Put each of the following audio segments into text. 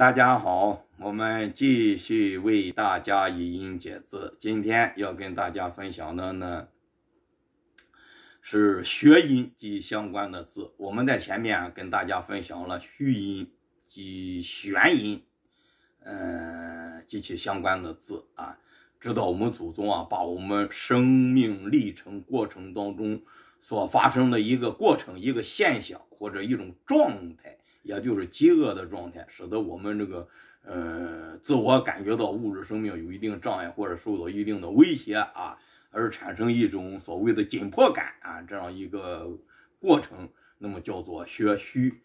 大家好，我们继续为大家一音解字。今天要跟大家分享的呢是学音及相关的字。我们在前面跟大家分享了虚音及玄音，嗯，及其相关的字啊。知道我们祖宗啊，把我们生命历程过程当中所发生的一个过程、一个现象或者一种状态。也就是饥饿的状态，使得我们这个呃自我感觉到物质生命有一定障碍或者受到一定的威胁啊，而产生一种所谓的紧迫感啊，这样一个过程，那么叫做血虚。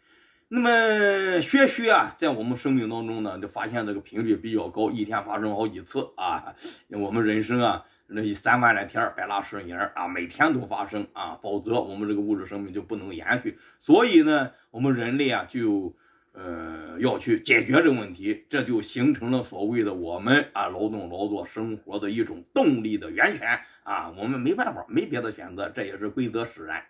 那么血虚啊，在我们生命当中呢，就发现这个频率比较高，一天发生好几次啊。我们人生啊，那三万来天白拉十年啊，每天都发生啊，否则我们这个物质生命就不能延续。所以呢。我们人类啊，就呃要去解决这个问题，这就形成了所谓的我们啊劳动劳作生活的一种动力的源泉啊，我们没办法，没别的选择，这也是规则使然。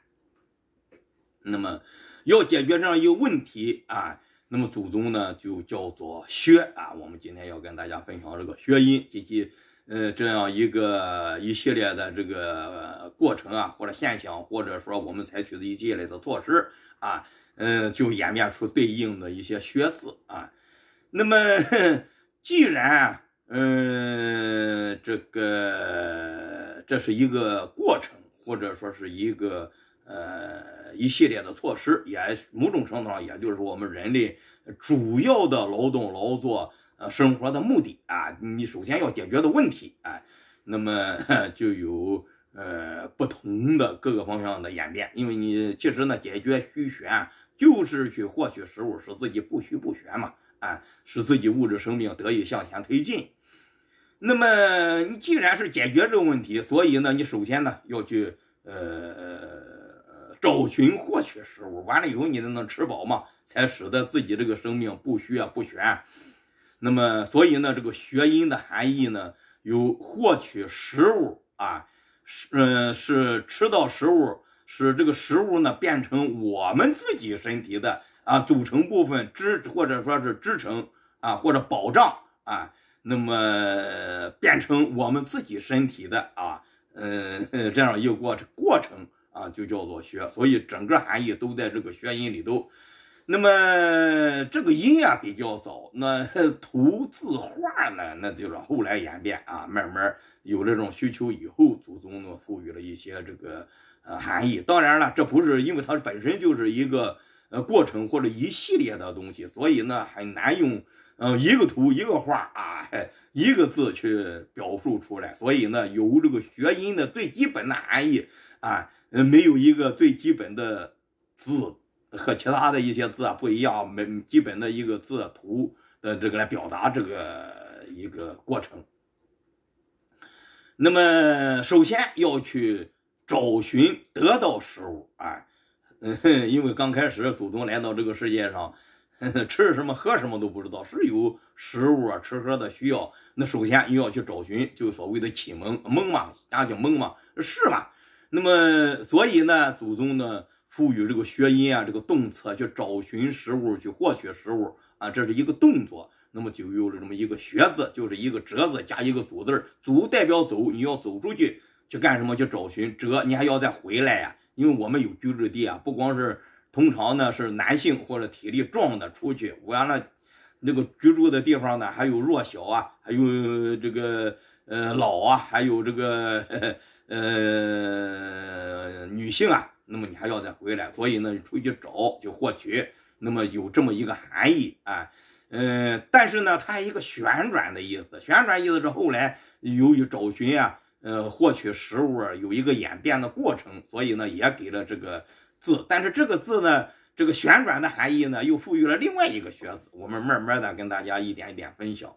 那么要解决这样一个问题啊，那么祖宗呢就叫做学啊，我们今天要跟大家分享这个学音及其呃这样一个一系列的这个过程啊，或者现象，或者说我们采取的一系列的措施啊。嗯，就演变出对应的一些学字啊。那么，既然嗯，这个这是一个过程，或者说是一个呃一系列的措施，也某种程度上，也就是我们人类主要的劳动劳作呃生活的目的啊。你首先要解决的问题啊，那么 就有呃不同的各个方向的演变，因为你其实呢，解决虚玄。就是去获取食物，使自己不虚不玄嘛，啊，使自己物质生命得以向前推进。那么你既然是解决这个问题，所以呢，你首先呢要去呃找寻获取食物，完了以后你才能吃饱嘛，才使得自己这个生命不虚啊不玄。那么所以呢，这个学音的含义呢，有获取食物啊，是嗯是吃到食物。使这个食物呢变成我们自己身体的啊组成部分支或者说是支撑啊或者保障啊，那么变成我们自己身体的啊嗯 这样一个过程过程啊就叫做学，所以整个含义都在这个学音里头。那么这个音啊比较早，那 图字画呢那就是后来演变啊慢慢有这种需求以后，祖宗呢赋予了一些这个。呃，含义当然了，这不是因为它本身就是一个呃过程或者一系列的东西，所以呢很难用嗯一个图一个画啊一个字去表述出来。所以呢，有这个学音的最基本的含义啊，没有一个最基本的字和其他的一些字啊不一样，没基本的一个字图的这个来表达这个一个过程。那么首先要去。找寻得到食物啊，嗯，因为刚开始祖宗来到这个世界上，吃什么喝什么都不知道，是有食物啊吃喝的需要。那首先你要去找寻，就所谓的启蒙蒙嘛，大家就蒙嘛，是嘛？那么所以呢，祖宗呢赋予这个学音啊这个动词去找寻食物，去获取食物啊，这是一个动作。那么就有了这么一个学字，就是一个折字加一个祖字，祖代表走，你要走出去。去干什么？去找寻折，你还要再回来呀？因为我们有居住地啊，不光是通常呢是男性或者体力壮的出去，完了那个居住的地方呢还有弱小啊，还有这个呃老啊，还有这个呃女性啊，那么你还要再回来，所以呢你出去找就获取，那么有这么一个含义啊，嗯，但是呢它一个旋转的意思，旋转意思是后来由于找寻啊。呃，获取食物啊有一个演变的过程，所以呢，也给了这个字。但是这个字呢，这个旋转的含义呢，又赋予了另外一个学字。我们慢慢的跟大家一点一点分享。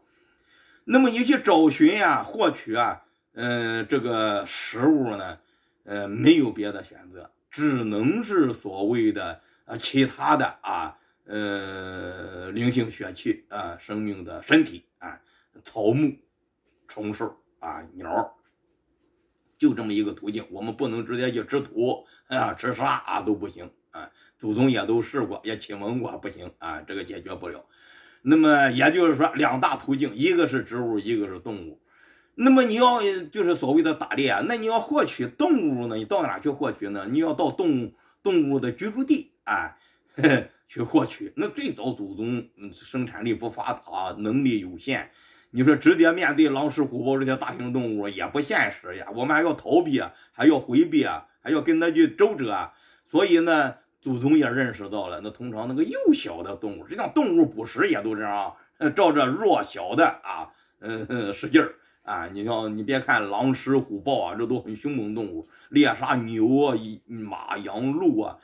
那么你去找寻呀，获取啊，嗯，这个食物呢，呃，没有别的选择，只能是所谓的啊，其他的啊，呃，灵性血气啊，生命的身体啊，草木、虫兽啊，鸟。就这么一个途径，我们不能直接去吃土啊，吃沙啊都不行啊。祖宗也都试过，也启蒙过，不行啊，这个解决不了。那么也就是说，两大途径，一个是植物，一个是动物。那么你要就是所谓的打猎啊，那你要获取动物呢？你到哪去获取呢？你要到动物动物的居住地啊 去获取。那最早祖宗生产力不发达，能力有限，你说直接面对狼、狮、虎、豹这些大型动物也不现实呀。我们还要逃避，还要回避啊，还要跟他去周折。所以呢，祖宗也认识到了，那通常那个幼小的动物，实际上动物捕食也都这样，照着弱小的啊，嗯，使劲儿。啊，你像你别看狼、狮、虎、豹啊，这都很凶猛动物，猎杀牛啊、马、羊、鹿啊，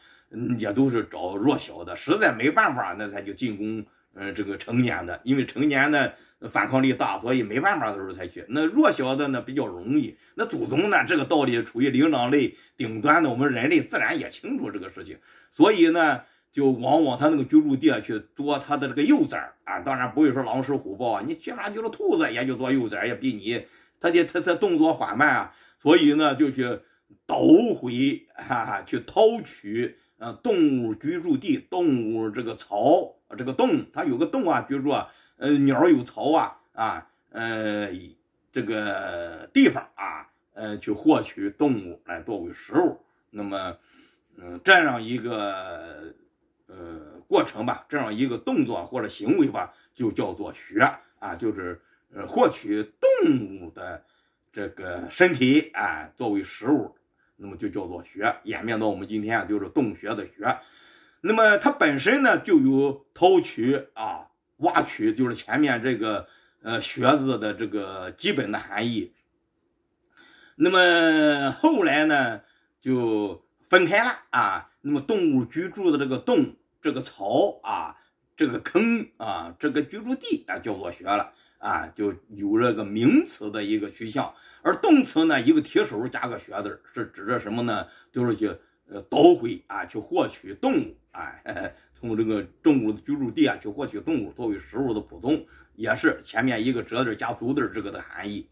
也都是找弱小的，实在没办法，那才就进攻，嗯，这个成年的，因为成年的反抗力大，所以没办法的时候才去。那弱小的呢，比较容易。那祖宗呢，这个道理处于灵长类顶端的，我们人类自然也清楚这个事情，所以呢。就往往他那个居住地啊去捉他的这个幼崽啊，当然不会说狼食虎豹啊，你起码就是兔子也就捉幼崽，也比你他的他他动作缓慢啊，所以呢就去捣毁哈哈，去掏取呃动物居住地，动物这个巢这个洞，它有个洞啊居住啊，呃鸟有巢啊啊呃这个地方啊呃去获取动物来作为食物，那么嗯这样一个。呃，过程吧，这样一个动作或者行为吧，就叫做学啊，就是呃获取动物的这个身体啊作为食物，那么就叫做学，演变到我们今天啊就是洞穴的穴。那么它本身呢就有掏取啊、挖取，就是前面这个呃穴字的这个基本的含义。那么后来呢就分开了啊。那么动物居住的这个洞、这个槽啊、这个坑啊、这个居住地啊，叫做穴了啊，就有了个名词的一个趋向。而动词呢，一个提手加个穴字，是指着什么呢？就是去呃捣毁啊，去获取动物啊，从这个动物的居住地啊去获取动物作为食物的普通，也是前面一个折字加足字这个的含义。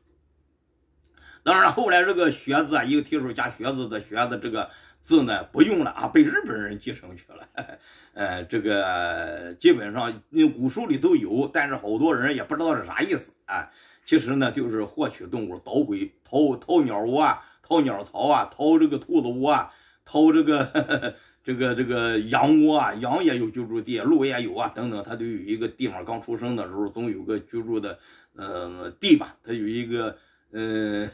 当然了，后来这个穴字啊，一个提手加穴字的穴字这个。字呢不用了啊，被日本人继承去了。呃，这个基本上那古书里都有，但是好多人也不知道是啥意思啊。其实呢，就是获取动物，捣毁、掏掏鸟窝啊，掏鸟巢啊，掏这个兔子窝啊，掏这个 这个这个羊窝啊，羊也有居住地，鹿也有啊，等等，它都有一个地方。刚出生的时候总有个居住的呃地吧，它有一个嗯。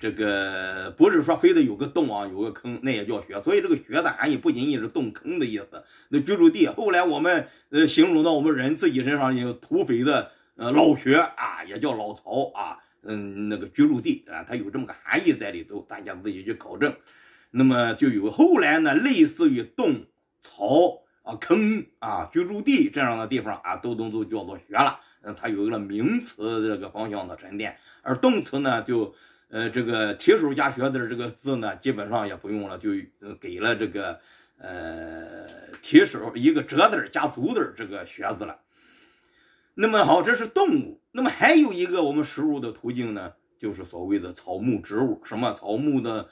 这个不是说非得有个洞啊，有个坑，那也叫穴。所以这个穴的含义不仅仅是洞坑的意思。那居住地，后来我们呃形容到我们人自己身上有土匪的呃老穴啊，也叫老巢啊，嗯，那个居住地啊，它有这么个含义在里头，大家自己去考证。那么就有后来呢，类似于洞、巢啊、坑啊、居住地这样的地方啊，都都都叫做穴了。嗯，它有一个名词这个方向的沉淀，而动词呢就。呃，这个提手加学字这个字呢，基本上也不用了，就给了这个呃提手一个折字加足字这个学字了。那么好，这是动物。那么还有一个我们食物的途径呢，就是所谓的草木植物。什么草木的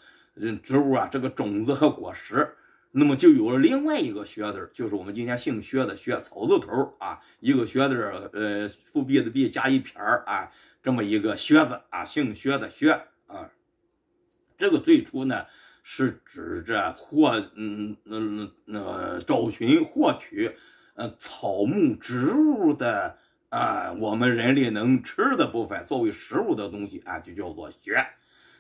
植物啊？这个种子和果实，那么就有了另外一个学字，就是我们今天姓薛的薛，草字头啊，一个学字，呃，复辟的辟加一撇儿啊。这么一个靴子啊，姓薛的薛啊，这个最初呢是指着获嗯嗯那找寻获取呃草木植物的啊，我们人类能吃的部分作为食物的东西啊，就叫做薛。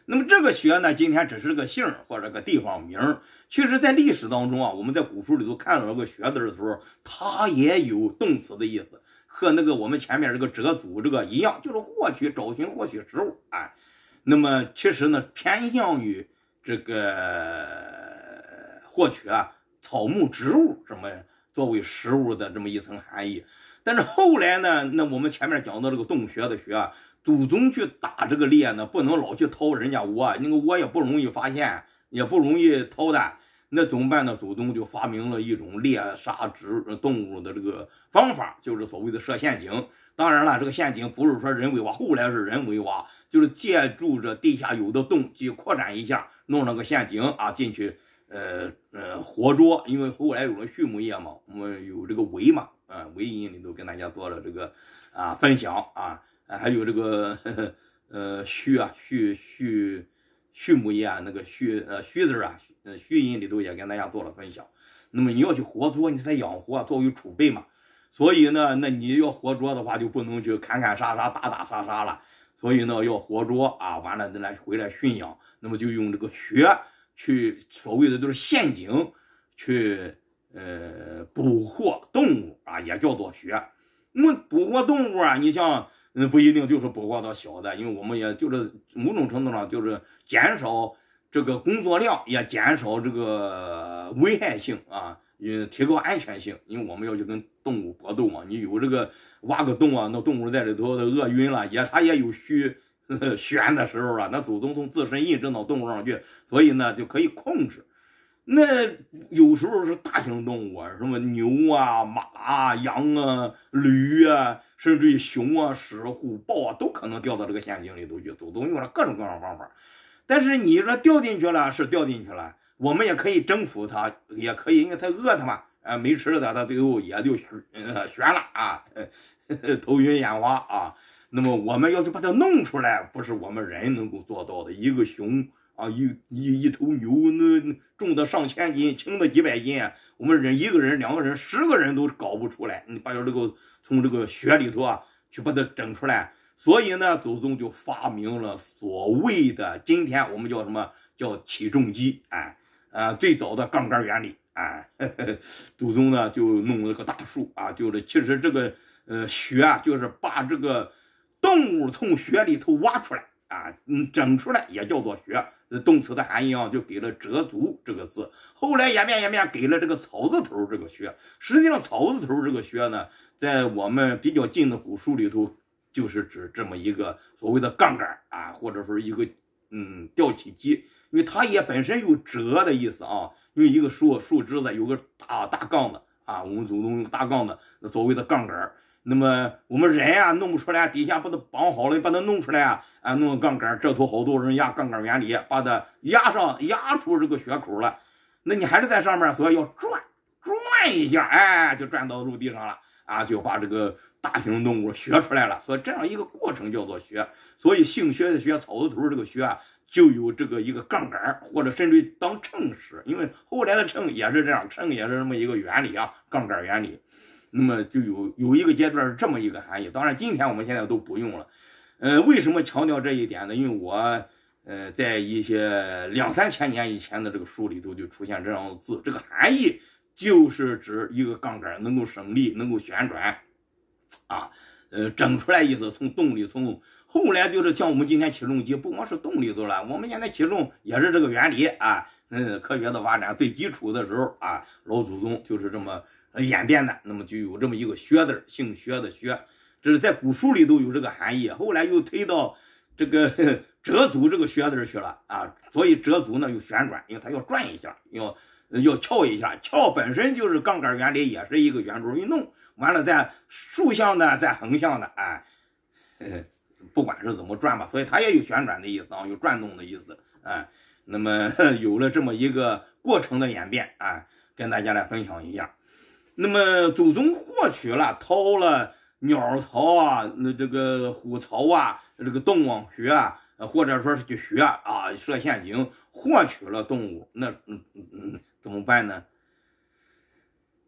那么这个薛呢，今天只是个姓或者个地方名，其实在历史当中啊，我们在古书里头看到这个薛字的时候，它也有动词的意思。和那个我们前面这个折组这个一样，就是获取、找寻、获取食物啊。那么其实呢，偏向于这个获取啊草木植物什么作为食物的这么一层含义。但是后来呢，那我们前面讲到这个洞穴的穴啊，祖宗去打这个猎呢，不能老去掏人家窝，那个窝也不容易发现，也不容易掏的。那怎么办呢？祖宗就发明了一种猎杀植动物的这个方法，就是所谓的设陷阱。当然了，这个陷阱不是说人为挖，后来是人为挖，就是借助着地下有的洞去扩展一下，弄了个陷阱啊进去，呃呃活捉。因为后来有了畜牧业嘛，我们有这个围嘛，啊尾音里头跟大家做了这个啊分享啊，还有这个呃 畜啊畜畜畜牧业啊那个畜呃畜字啊呃序音里头也跟大家做了分享。那么你要去活捉，你才养活作为储备嘛。所以呢，那你要活捉的话，就不能去砍砍杀杀、打打杀杀了。所以呢，要活捉啊，完了再来回来驯养。那么就用这个穴去所谓的都是陷阱去呃捕获动物啊，也叫做穴。那么捕获动物啊，你像嗯不一定就是捕获到小的，因为我们也就是某种程度上就是减少这个工作量，也减少这个危害性啊，也提高安全性。因为我们要去跟动物搏斗嘛，你有这个挖个洞啊，那动物在里头饿晕了，也它也有虚。悬的时候啊，那祖宗从自身印证到动物上去，所以呢就可以控制。那有时候是大型动物啊，什么牛啊、马啊、羊啊、驴啊，甚至于熊啊、狮、虎、豹啊，都可能掉到这个陷阱里头去。祖宗用了各种各样的方法，但是你说掉进去了是掉进去了，我们也可以征服它，也可以，因为它饿它嘛，啊，没吃的，它最后也就悬悬了啊，头晕眼花啊。那么我们要去把它弄出来，不是我们人能够做到的。一个熊啊，一一一头牛，那重的上千斤，轻的几百斤，我们人一个人、两个人、十个人都搞不出来。你把这个从这个血里头啊，去把它整出来。所以呢，祖宗就发明了所谓的今天我们叫什么叫起重机？哎，呃，最早的杠杆原理。哎，祖宗呢就弄了个大树啊，就是其实这个呃穴啊，就是把这个。动物从穴里头挖出来啊，嗯，整出来也叫做穴。动词的含义啊，就给了折足这个字。后来演变演变，给了这个草字头这个穴。实际上，草字头这个穴呢，在我们比较近的古书里头，就是指这么一个所谓的杠杆啊，或者说一个嗯吊起机，因为它也本身有折的意思啊。因为一个树树枝子有个大大杠子啊，我们祖宗用大杠子，那所谓的杠杆。那么我们人啊弄不出来，底下把它绑好了，把它弄出来啊，啊，弄个杠杆，这头好多人压杠杆原理，把它压上，压出这个血口了。那你还是在上面，所以要转转一下，哎，就转到陆地上了啊，就把这个大型动物学出来了。所以这样一个过程叫做学。所以姓薛的薛，草字头这个薛啊，就有这个一个杠杆，或者甚至于当秤使，因为后来的秤也是这样，秤也是这么一个原理啊，杠杆原理。那么就有有一个阶段是这么一个含义，当然今天我们现在都不用了。呃，为什么强调这一点呢？因为我呃在一些两三千年以前的这个书里头就出现这样的字，这个含义就是指一个杠杆能够省力，能够旋转，啊，呃，整出来意思从动力从后来就是像我们今天起重机，不光是动力头了，我们现在起重也是这个原理啊。嗯，科学的发展最基础的时候啊，老祖宗就是这么。演变的，那么就有这么一个薛字，姓薛的薛，这是在古书里都有这个含义。后来又推到这个 折足这个薛字去了啊，所以折足呢又旋转，因为它要转一下，要要翘一下，翘本身就是杠杆原理，也是一个圆周运动。完了，在竖向的，在横向的，哎，不管是怎么转吧，所以它也有旋转的意思啊，有转动的意思，哎，那么 有了这么一个过程的演变哎，跟大家来分享一下。那么祖宗获取了，掏了鸟巢啊，那这个虎巢啊，这个洞网穴啊，或者说是去穴啊，设陷阱，获取了动物，那嗯嗯嗯，怎么办呢？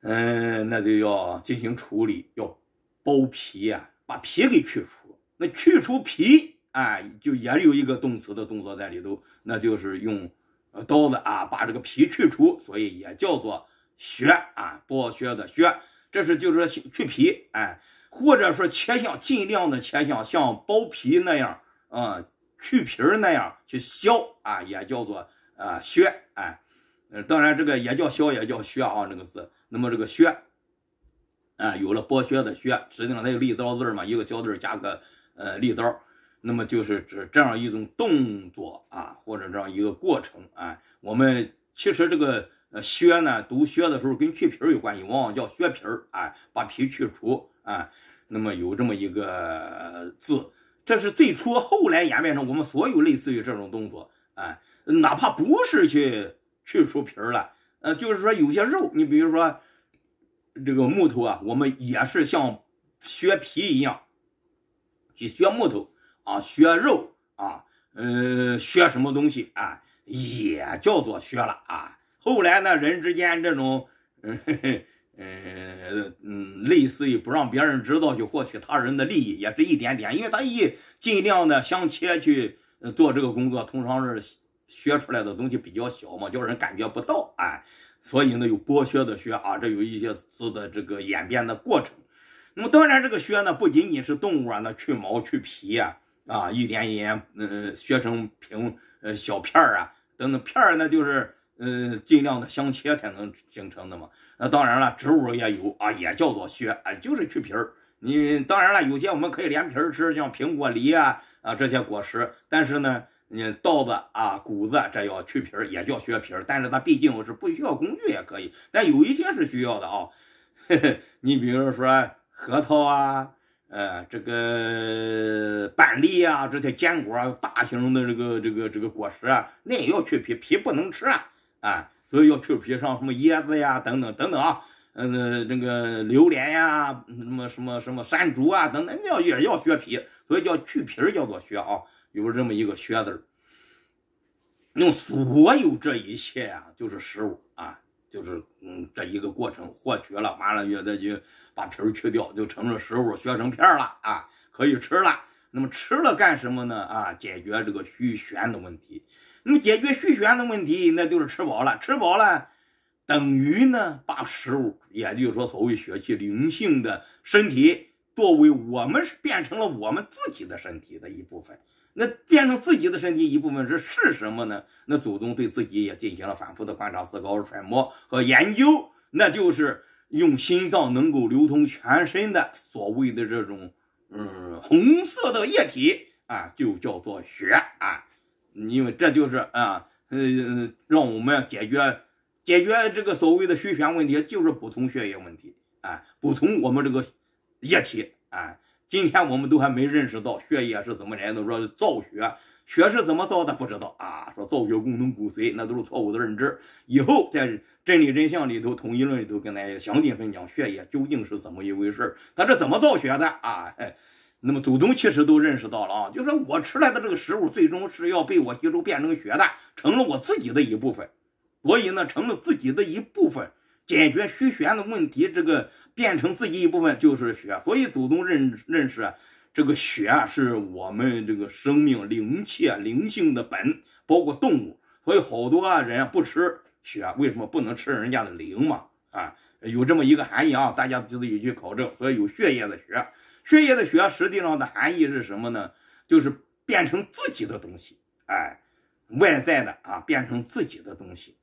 嗯，那就要进行处理，要剥皮啊，把皮给去除。那去除皮啊，就也有一个动词的动作在里头，那就是用刀子啊，把这个皮去除，所以也叫做。削啊，剥削的削，这是就是说去皮，哎，或者说切像，尽量的切像像剥皮那样，啊，去皮儿那样去削啊，也叫做啊削，哎，呃，当然这个也叫削，也叫削啊，这个字。那么这个削，啊，有了剥削的削，实际上它有利刀字嘛，一个削字加个呃利刀，那么就是指这样一种动作啊，或者这样一个过程啊。我们其实这个。削呢，读削的时候跟去皮儿有关系，往往叫削皮儿，哎，把皮去除，啊，那么有这么一个字，这是最初，后来演变成我们所有类似于这种动作，哎，哪怕不是去去除皮儿了，呃，就是说有些肉，你比如说这个木头啊，我们也是像削皮一样去削木头啊，削肉啊，呃，削什么东西啊，也叫做削了啊。后来呢，人之间这种，嗯嗯嗯，类似于不让别人知道去获取他人的利益，也是一点点，因为他一尽量的相切去做这个工作，通常是削出来的东西比较小嘛，叫人感觉不到，哎。所以呢，有剥削的削啊，这有一些字的这个演变的过程。那么当然，这个削呢，不仅仅是动物啊，那去毛去皮啊，啊，一点一点，嗯，削成平呃小片儿啊，等等片儿，那就是嗯，尽量的相切才能形成的嘛。那当然了，植物也有啊，也叫做削，啊，就是去皮儿。你当然了，有些我们可以连皮儿吃，像苹果、梨啊啊这些果实，但是呢。你稻子啊，谷子这要去皮儿，也叫削皮儿，但是它毕竟是不需要工具也可以，但有一些是需要的啊。你比如说核桃啊，呃，这个 板栗啊，这些坚果啊，大型的这个这个这个果实啊，那也要去皮，皮不能吃啊啊，所以要去皮，像什么椰子呀等等等等啊，嗯，那个榴莲呀，什么什么什么山竹啊等等，那要也要削皮，所以叫去皮儿叫做削啊。有这么一个“学”字儿，那么所有这一切啊，就是食物啊，就是嗯这一个过程获取了，完了也再去把皮儿去掉，就成了食物，削成片了啊，可以吃了。那么吃了干什么呢？啊，解决这个虚玄的问题。那么解决虚玄的问题，那就是吃饱了，吃饱了等于呢把食物，也就是说所谓血气灵性的身体，作为我们是变成了我们自己的身体的一部分。那变成自己的身体一部分是是什么呢？那祖宗对自己也进行了反复的观察、思考、揣摩和研究，那就是用心脏能够流通全身的所谓的这种嗯红色的液体啊，就叫做血啊，因为这就是啊嗯让我们解决解决这个所谓的虚玄问题，就是补充血液问题啊，补充我们这个液体啊。今天我们都还没认识到血液是怎么来的，说造血，血是怎么造的不知道啊。说造血功能骨髓，那都是错误的认知。以后在真理真相里头、统一论里头跟大家详尽分享血液究竟是怎么一回事它是怎么造血的啊？哎，那么祖宗其实都认识到了啊，就说我吃来的这个食物最终是要被我吸收变成血的，成了我自己的一部分，所以呢，成了自己的一部分。解决虚玄的问题，这个变成自己一部分就是血，所以祖宗认认识啊这个血啊是我们这个生命灵气灵性的本，包括动物，所以好多人不吃血，为什么不能吃人家的灵嘛？啊，有这么一个含义啊，大家自己去考证。所以有血液的血，血液的血实际上的含义是什么呢？就是变成自己的东西，哎，外在的啊，变成自己的东西，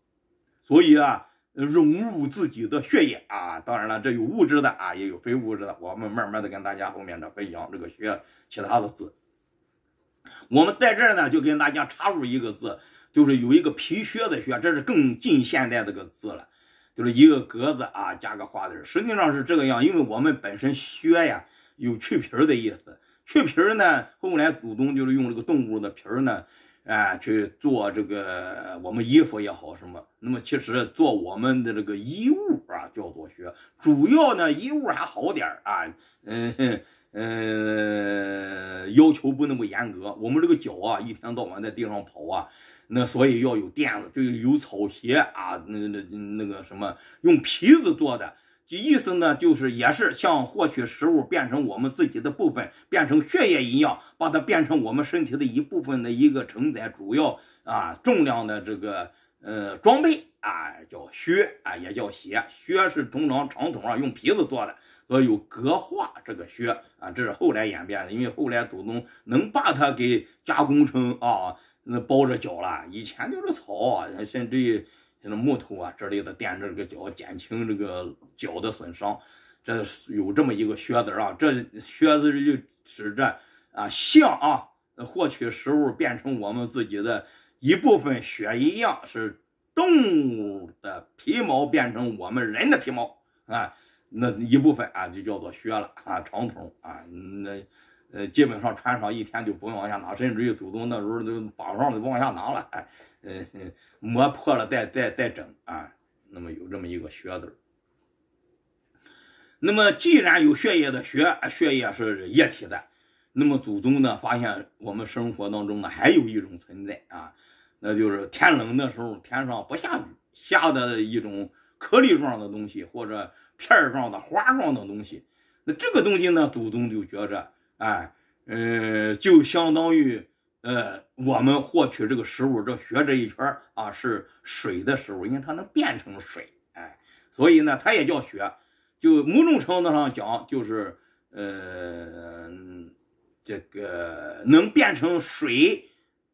所以啊。融入自己的血液啊，当然了，这有物质的啊，也有非物质的。我们慢慢的跟大家后面的分享这个学其他的字。我们在这儿呢，就跟大家插入一个字，就是有一个皮靴的靴，这是更近现代这个字了，就是一个格子啊，加个花字，实际上是这个样，因为我们本身靴呀有去皮儿的意思，去皮儿呢，后来祖宗就是用这个动物的皮儿呢。啊，去做这个我们衣服也好什么，那么其实做我们的这个衣物啊，叫做学。主要呢，衣物还好点儿啊，嗯嗯，要求不那么严格。我们这个脚啊，一天到晚在地上跑啊，那所以要有垫子，就有草鞋啊，那那那个什么，用皮子做的。这意思呢，就是也是像获取食物变成我们自己的部分，变成血液一样，把它变成我们身体的一部分的一个承载主要啊重量的这个呃装备啊，叫靴啊，也叫鞋。靴是通常长筒啊用皮子做的，所以有革化这个靴啊，这是后来演变的，因为后来祖宗能把它给加工成啊，那包着脚了，以前就是草啊，甚至于。那木头啊之类的垫着这个脚，减轻这个脚的损伤，这有这么一个靴子啊，这靴子就指着啊，像啊获取食物变成我们自己的一部分血一样，是动物的皮毛变成我们人的皮毛。啊，那一部分啊就叫做靴了啊，长筒啊，那呃基本上穿上一天就不用往下拿，甚至于祖宗那时候都绑上就不往下拿了，哎。嗯，磨破了再再再整啊，那么有这么一个靴子那么既然有血液的血，血液是液体的，那么祖宗呢发现我们生活当中呢还有一种存在啊，那就是天冷的时候天上不下雨，下的一种颗粒状的东西或者片状的花状的东西。那这个东西呢，祖宗就觉着，哎，呃，就相当于呃我们获取这个食物，这雪这一圈啊是水的食物，因为它能变成水，哎，所以呢它也叫雪。就某种程度上讲，就是呃，这个能变成水，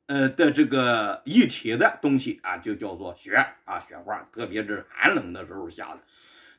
呃的这个一体的东西啊，就叫做雪啊，雪花。特别是寒冷的时候下的，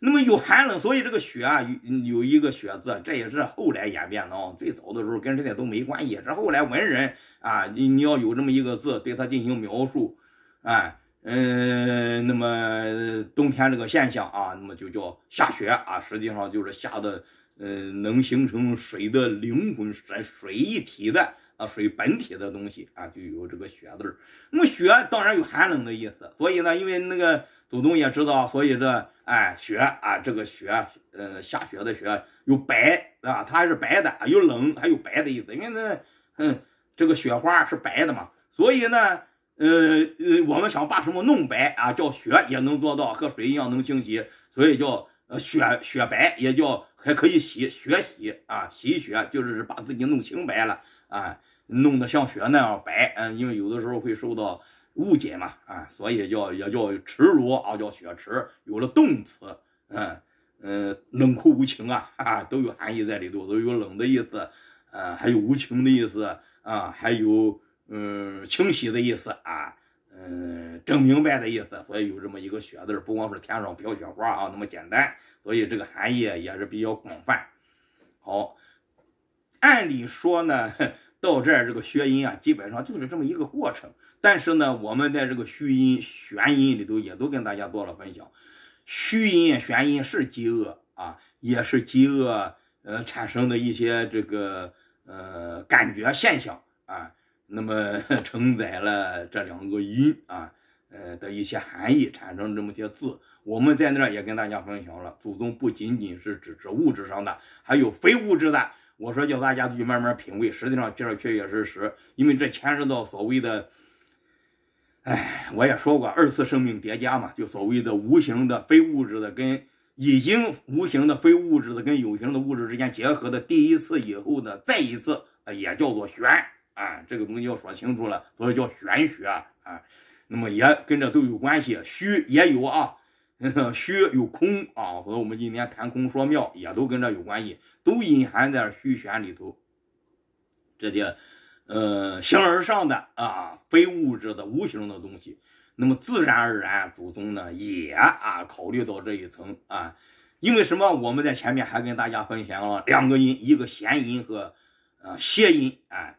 那么有寒冷，所以这个雪啊有有一个雪字，这也是后来演变的啊。最早的时候跟这些都没关系，是后来文人啊，你你要有这么一个字，对它进行描述，哎。嗯，那么冬天这个现象啊，那么就叫下雪啊，实际上就是下的，嗯，能形成水的灵魂，水水一体的啊，水本体的东西啊，就有这个雪字儿。那么雪当然有寒冷的意思，所以呢，因为那个祖宗也知道，所以这哎雪啊，这个雪，呃，下雪的雪有白啊，它还是白的，有冷还有白的意思，因为那嗯，这个雪花是白的嘛，所以呢。呃呃，我们想把什么弄白啊，叫雪也能做到，和水一样能清洗，所以叫呃雪雪白，也叫还可以洗雪洗啊，洗雪就是把自己弄清白了啊，弄得像雪那样白。嗯，因为有的时候会受到误解嘛啊，所以叫也叫耻辱啊，叫雪耻，有了动词，嗯嗯，冷酷无情啊，哈哈，都有含义在里头，都有冷的意思，呃，还有无情的意思啊，还有。嗯，清洗的意思啊，嗯，整明白的意思，所以有这么一个“雪”字，不光是天上飘雪花啊，那么简单，所以这个含义也是比较广泛。好，按理说呢，到这儿这个学音啊，基本上就是这么一个过程。但是呢，我们在这个虚音、玄音里头也都跟大家做了分享。虚音、玄音是饥饿啊，也是饥饿呃产生的一些这个呃感觉现象啊。那么 承载了这两个音啊，呃的一些含义，产生这么些字。我们在那儿也跟大家分享了，祖宗不仅仅是指指物质上的，还有非物质的。我说叫大家去慢慢品味，实际上这确确实实，因为这牵涉到所谓的，哎，我也说过二次生命叠加嘛，就所谓的无形的非物质的跟已经无形的非物质的跟有形的物质之间结合的第一次以后呢再一次啊，也叫做玄。啊，这个东西要说清楚了，所以叫玄学啊。那么也跟这都有关系，虚也有啊，虚有空啊，所以我们今天谈空说妙也都跟这有关系，都隐含在虚玄里头。这些呃形而上的啊，非物质的无形的东西，那么自然而然祖宗呢也啊考虑到这一层啊，因为什么？我们在前面还跟大家分享了两个音，一个弦音和呃谐音啊。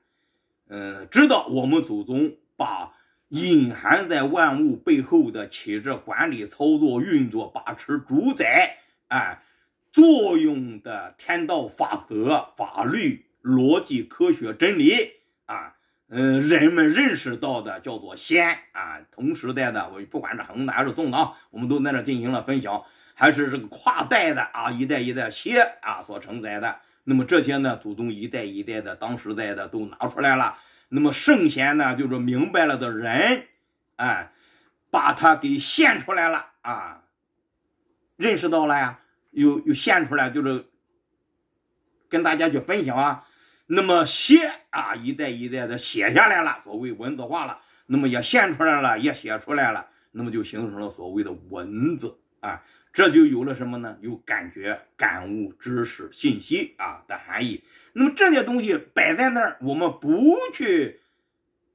嗯，知道我们祖宗把隐含在万物背后的起着管理、操作、运作、把持、主宰哎作用的天道法则、法律、逻辑、科学、真理啊，嗯，人们认识到的叫做仙啊。同时代的，我不管是横的还是纵的啊，我们都在这进行了分享，还是这个跨代的啊，一代一代谢啊所承载的。那么这些呢，祖宗一代一代的当时代的都拿出来了。那么圣贤呢，就是明白了的人，哎，把他给现出来了啊，认识到了呀，又又现出来，就是跟大家去分享啊。那么写啊，一代一代的写下来了，所谓文字化了。那么也现出来了，也写出来了，那么就形成了所谓的文字啊。这就有了什么呢？有感觉、感悟、知识、信息啊的含义。那么这些东西摆在那儿，我们不去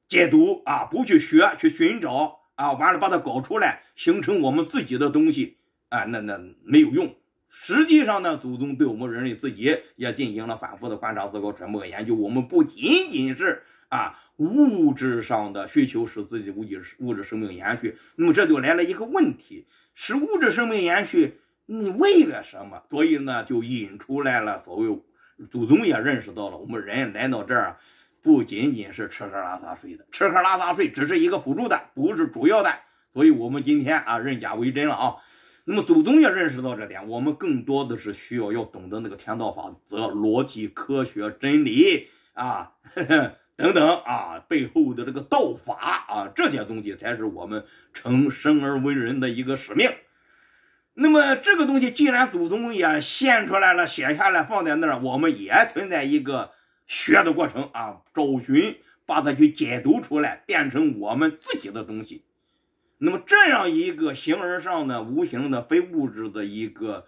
解读啊，不去学、去寻找啊，完了把它搞出来，形成我们自己的东西啊，那那没有用。实际上呢，祖宗对我们人类自己也进行了反复的观察、思考、揣摩和研究。我们不仅仅是啊物质上的需求使自己物质物质生命延续，那么这就来了一个问题。使物质生命延续，你为了什么？所以呢，就引出来了所谓祖宗也认识到了，我们人来到这儿，不仅仅是吃喝拉撒睡的，吃喝拉撒睡只是一个辅助的，不是主要的。所以，我们今天啊，认假为真了啊。那么祖宗也认识到这点，我们更多的是需要要懂得那个天道法则、逻辑、科学、真理啊呵呵 等等啊背后的这个道法啊这些东西才是我们成生而为人的一个使命。那么这个东西既然祖宗也献出来了、写下来放在那儿，我们也存在一个学的过程啊，找寻把它去解读出来，变成我们自己的东西。那么这样一个形而上的、无形的、非物质的一个，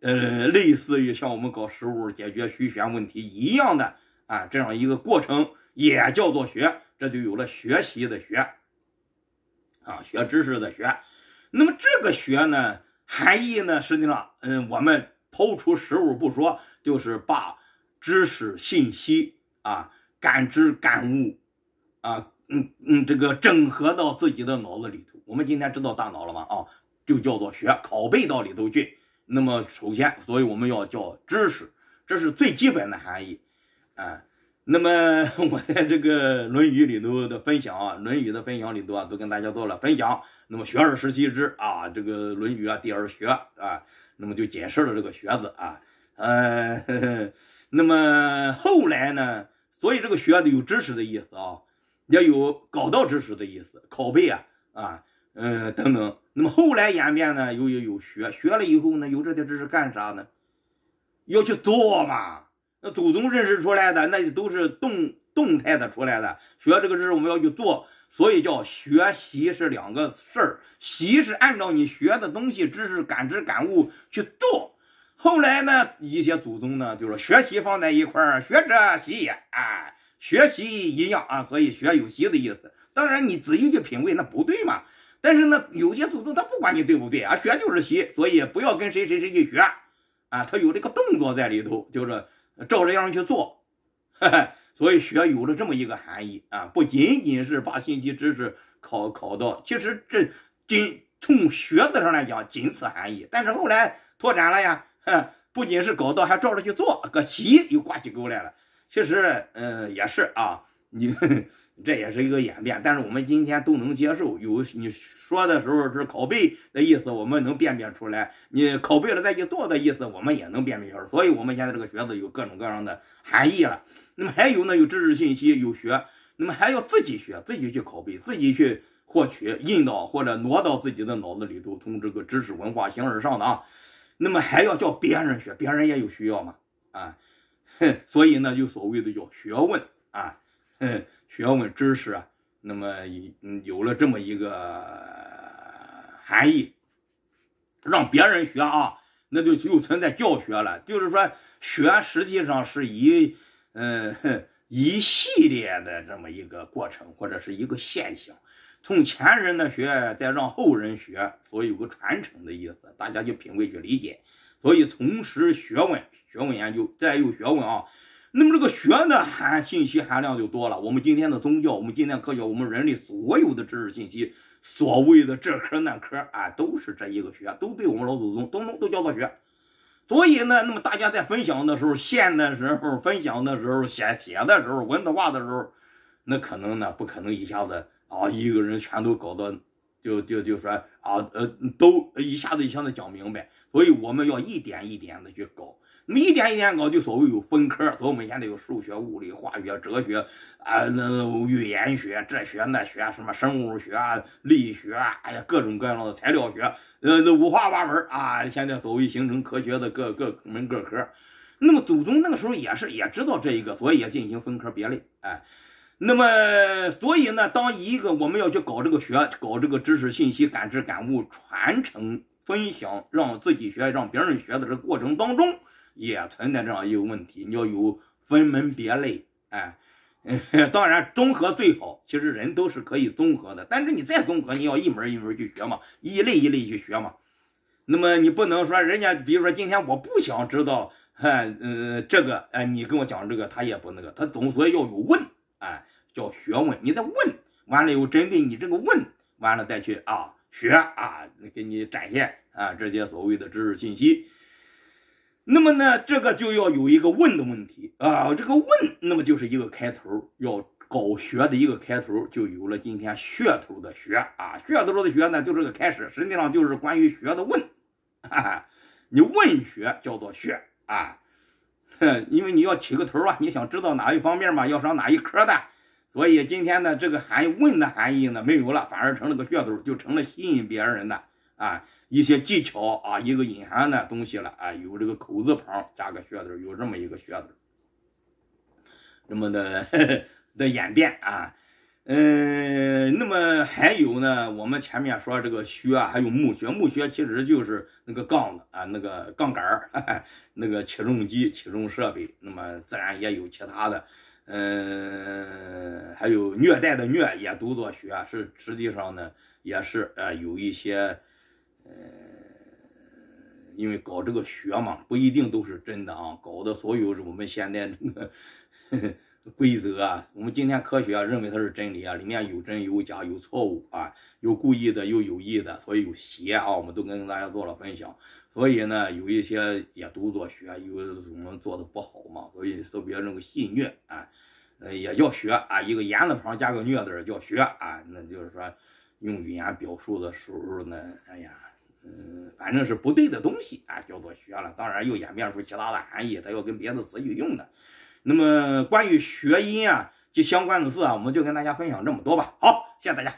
呃，类似于像我们搞实物解决虚玄问题一样的啊，这样一个过程也叫做学，这就有了学习的学，啊，学知识的学。那么这个学呢，含义呢，实际上，嗯，我们抛出实物不说，就是把知识、信息啊、感知、感悟啊。嗯嗯，这个整合到自己的脑子里头。我们今天知道大脑了吗？啊，就叫做学，拷贝到里头去。那么首先，所以我们要叫知识，这是最基本的含义啊。那么 我在这个《论语》里头的分享啊，《论语》的分享里头啊，都跟大家做了分享。那么学而时习之啊，这个《论语》啊，第二学啊，那么就解释了这个“学”字啊。呃，那么后来呢，所以这个“学”的有知识的意思啊。也有搞到知识的意思，拷贝啊啊，嗯等等。那么后来演变呢，又有有学，学了以后呢，有这些知识干啥呢？要去做嘛。那祖宗认识出来的，那都是动动态的出来的。学这个知识我们要去做，所以叫学习是两个事儿。习是按照你学的东西、知识、感知、感悟去做。后来呢，一些祖宗呢，就是学习放在一块儿，学者习也，哎。学习一样啊，所以学有习的意思。当然，你仔细去品味，那不对嘛。但是呢，有些祖宗他不管你对不对啊，学就是习，所以不要跟谁谁谁去学啊。他有这个动作在里头，就是照着样去做。所以学有了这么一个含义啊，不仅仅是把信息知识考考到，其实这仅从学字上来讲仅此含义。但是后来拓展了呀，不仅是搞到，还照着去做，个习又挂起钩来了。其实，嗯，也是啊，你 这也是一个演变，但是我们今天都能接受。有你说的时候是拷贝的意思，我们能辨别出来；你拷贝了再去做的意思，我们也能辨别出来。所以，我们现在这个学子有各种各样的含义了。那么还有呢，有知识信息，有学，那么还要自己学，自己去拷贝，自己去获取、引导或者挪到自己的脑子里头，从这个知识文化形而上的啊。那么还要叫别人学，别人也有需要嘛？啊。所以呢，就所谓的叫学问啊，学问知识啊，那么有了这么一个含义，让别人学啊，那就就存在教学了。就是说，学实际上是一嗯 一系列的这么一个过程，或者是一个现象。从前人的学，再让后人学，所以有个传承的意思，大家就品味去理解。所以从事学问。学问研究，再有学问啊，那么这个学的含信息含量就多了。我们今天的宗教，我们今天科学，我们人类所有的知识信息，所谓的这科那科啊，都是这一个学，都被我们老祖宗都能都叫做学。所以呢，那么大家在分享的时候，献的时候，分享的时候，写写的时候，文字化的时候，那可能呢，不可能一下子啊，一个人全都搞到，就就就说啊，呃，都一下子一下子讲明白。所以我们要一点一点的去搞。那么一点一点搞，就所谓有分科，所以我们现在有数学、物理、化学、哲学啊，那语言学、这学那学，什么生物学啊、力学啊，哎呀，各种各样的材料学，呃，五花八门啊。现在所谓形成科学的各各门各科。那么祖宗那个时候也是也知道这一个，所以也进行分科别类。哎，那么所以呢，当一个我们要去搞这个学，搞这个知识、信息、感知、感悟、传承、分享，让自己学，让别人学的这过程当中。也存在这样一个问题，你要有分门别类，哎，当然综合最好。其实人都是可以综合的，但是你再综合，你要一门一门去学嘛，一类一类去学嘛。那么你不能说人家，比如说今天我不想知道，哎，嗯，这个，哎，你跟我讲这个，他也不那个，他总所以要有问，哎，叫学问。你得问完了，又针对你这个问完了再去啊学啊，给你展现啊这些所谓的知识信息。那么呢，这个就要有一个问的问题啊，这个问，那么就是一个开头，要搞学的一个开头，就有了今天噱头的学啊，噱头的学呢就是个开始，实际上就是关于学的问，哈哈，你问学叫做学啊，哼因为你要起个头啊，你想知道哪一方面嘛，要上哪一科的，所以今天呢这个含问的含义呢没有了，反而成了个噱头，就成了吸引别人的啊一些技巧啊一个隐含的东西了啊，有这个口字旁加个穴字，有这么一个穴字。那么的 的演变啊，嗯，那么还有呢，我们前面说这个穴啊，还有木学，木学其实就是那个杠子啊，那个杠杆儿，那个起重机、起重设备。那么自然也有其他的，嗯，还有虐待的虐也读作穴，是实际上呢也是呃有一些，呃，因为搞这个学嘛，不一定都是真的啊，搞的所有是我们现在那个。规则啊，我们今天科学认为它是真理啊，里面有真有假有错误啊，有故意的有有意的，所以有邪啊，我们都跟大家做了分享。所以呢，有一些也读作学，有我们做的不好嘛，所以特别那个戏虐啊，呃，也叫学啊，一个言字旁加个虐字叫学啊，那就是说用语言表述的时候呢，哎呀，嗯，反正是不对的东西啊，叫做学了。当然又演变出其他的含义，它要跟别的词语用的。那么关于学音啊及相关的字啊，我们就跟大家分享这么多吧。好，谢谢大家。